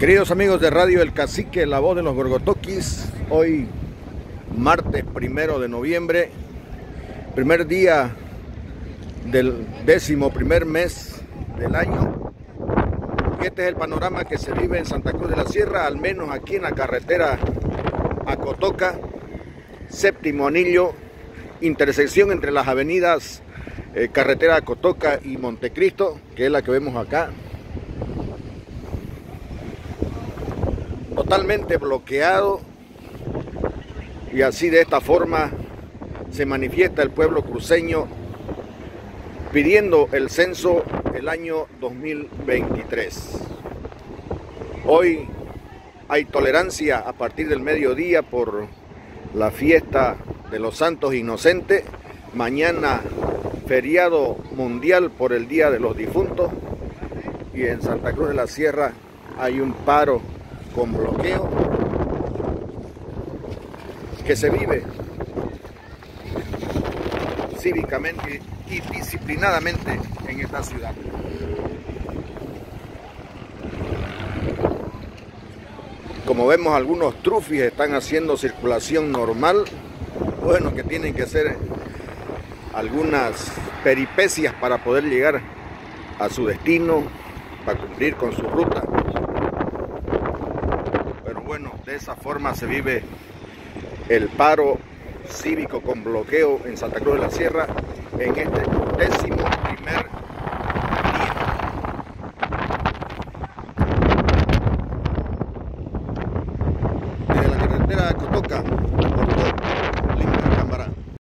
Queridos amigos de Radio El Cacique, la voz de los Gorgotoquis, hoy martes primero de noviembre, primer día del décimo primer mes del año. Este es el panorama que se vive en Santa Cruz de la Sierra, al menos aquí en la carretera a Cotoca, séptimo anillo, intersección entre las avenidas eh, carretera Cotoca y Montecristo, que es la que vemos acá. Totalmente bloqueado. Y así de esta forma se manifiesta el pueblo cruceño pidiendo el censo el año 2023. Hoy hay tolerancia a partir del mediodía por la fiesta de los santos inocentes, mañana feriado mundial por el Día de los Difuntos. Y en Santa Cruz de la Sierra hay un paro con bloqueo que se vive cívicamente y disciplinadamente en esta ciudad. Como vemos algunos trufis están haciendo circulación normal, bueno que tienen que ser algunas peripecias para poder llegar a su destino, para cumplir con su ruta bueno, de esa forma se vive el paro cívico con bloqueo en Santa Cruz de la Sierra en este décimo primer día. Desde la carretera Cotoca,